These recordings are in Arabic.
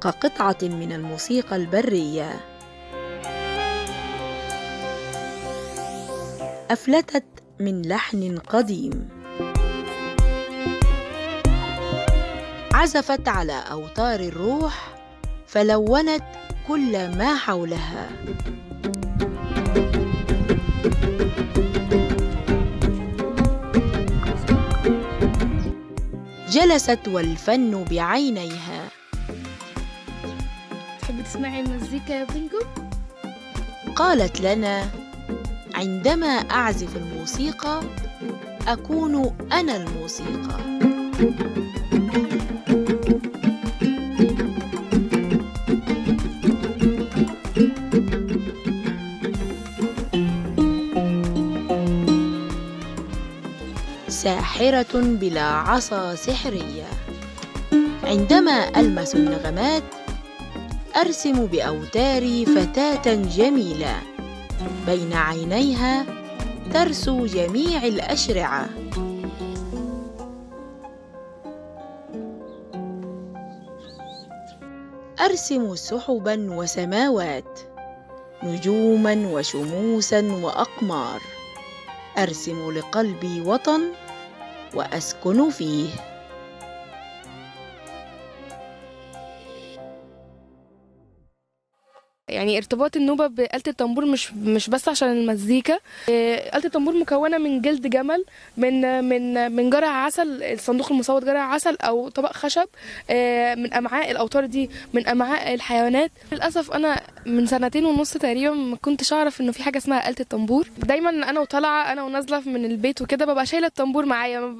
كقطعة من الموسيقى البرية. أفلتت من لحن قديم. عزفت على أوتار الروح فلونت كل ما حولها. جلست والفن بعينيها تحبي تسمعي المزيكا يا بينجو؟ قالت لنا عندما أعزف الموسيقى أكون أنا الموسيقى ساحرة بلا عصا سحرية. عندما ألمس النغمات أرسم بأوتاري فتاة جميلة. بين عينيها ترسو جميع الأشرعة. أرسم سحبا وسماوات نجوما وشموسا وأقمار. أرسم لقلبي وطن وأسكن فيه. يعني ارتباط النوبة بآلة الطنبور مش مش بس عشان المزيكا. آه، آلة الطنبور مكونة من جلد جمل من من من جرع عسل الصندوق المصوت جرع عسل أو طبق خشب آه، من أمعاء الأوتار دي من أمعاء الحيوانات. للأسف أنا من سنتين ونص تقريبا ما كنتش أعرف إنه في حاجة اسمها آلة الطنبور دايما أنا وطالعة أنا ونازلة من البيت وكده ببقى شايلة الطنبور معايا.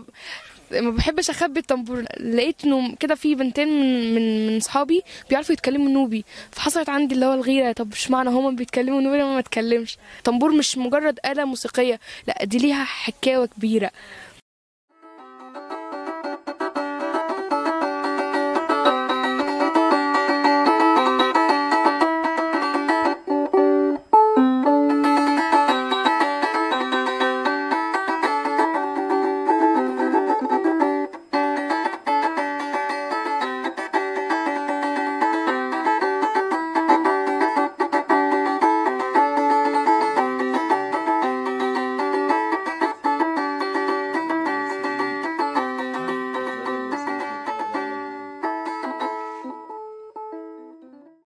ما بحبش اخبي الطنبور لقيت انه كده في بنتين من من من صحابي بيعرفوا يتكلموا نوبي. فحصلت عندي اللي هو الغيرة. طب اشمعنى هما بيتكلموا نوبي وأنا ما اتكلمش؟ طنبور مش مجرد آلة موسيقية. لا دي ليها حكاوة كبيرة.